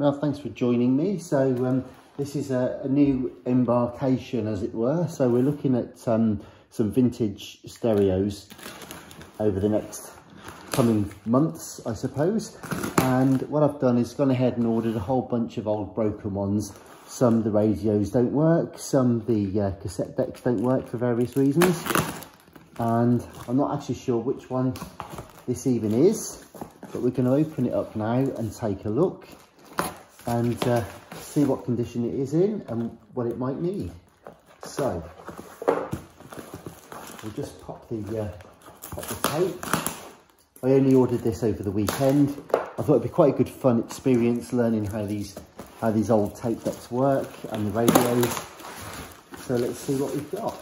Well, thanks for joining me. So um, this is a, a, new embarkation, as it were. So we're looking at um, some vintage stereos over the next coming months, I suppose. And what I've done is gone ahead and ordered a whole bunch of old broken ones. Some the radios don't work, some the uh, cassette decks don't work for various reasons. And I'm not actually sure which one this even is, but we're going to open it up now and take a look and uh, see what condition it is in and what it might need. So, we'll just pop the, uh, pop the tape. I only ordered this over the weekend. I thought it'd be quite a good fun experience learning how these how these old tape decks work and the radios. So let's see what we've got.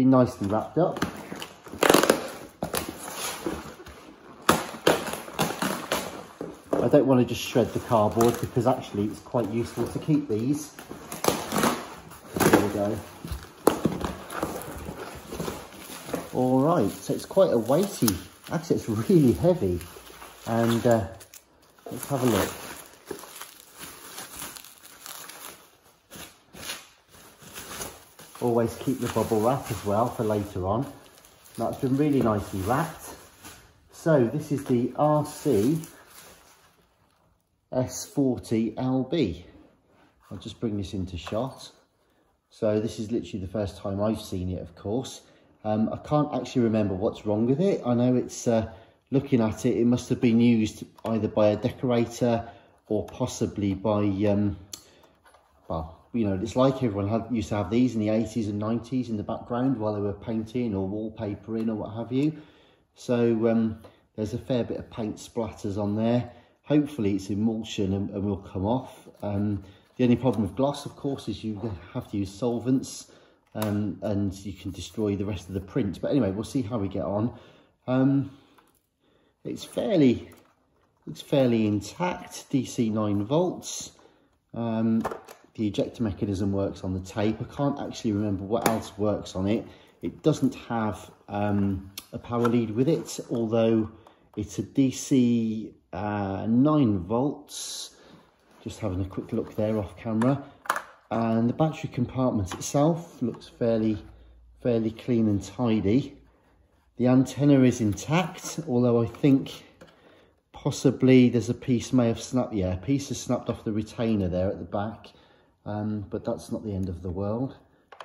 Be nicely wrapped up. I don't want to just shred the cardboard because actually it's quite useful to keep these. There we go. All right, so it's quite a weighty, actually it's really heavy. And uh, let's have a look. Always keep the bubble wrap as well for later on. That's been really nicely wrapped. So this is the RC S40 LB. I'll just bring this into shot. So this is literally the first time I've seen it, of course. Um, I can't actually remember what's wrong with it. I know it's, uh, looking at it, it must have been used either by a decorator or possibly by, um, well, you know, it's like everyone had, used to have these in the 80s and 90s in the background while they were painting or wallpapering or what have you. So um, there's a fair bit of paint splatters on there. Hopefully it's emulsion and, and will come off. Um, the only problem with gloss, of course, is you have to use solvents um, and you can destroy the rest of the print. But anyway, we'll see how we get on. Um, it's fairly, it's fairly intact, DC 9 volts. The ejector mechanism works on the tape. I can't actually remember what else works on it. It doesn't have um, a power lead with it, although it's a DC uh, 9 volts. Just having a quick look there off camera. And the battery compartment itself looks fairly, fairly clean and tidy. The antenna is intact, although I think possibly there's a piece may have snapped, yeah, a piece has snapped off the retainer there at the back um, but that's not the end of the world.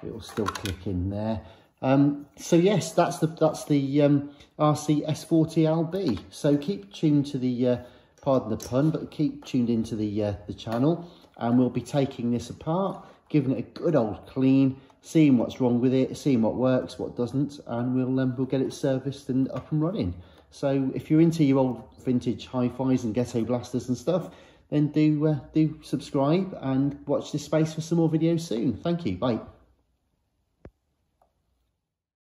It will still click in there. Um, so yes, that's the that's the um, RC S40LB. So keep tuned to the, uh, pardon the pun, but keep tuned into the uh, the channel, and we'll be taking this apart, giving it a good old clean, seeing what's wrong with it, seeing what works, what doesn't, and we'll um, we'll get it serviced and up and running. So if you're into your old vintage hi-fis and ghetto blasters and stuff, then do uh, do subscribe and watch this space for some more videos soon. Thank you. Bye.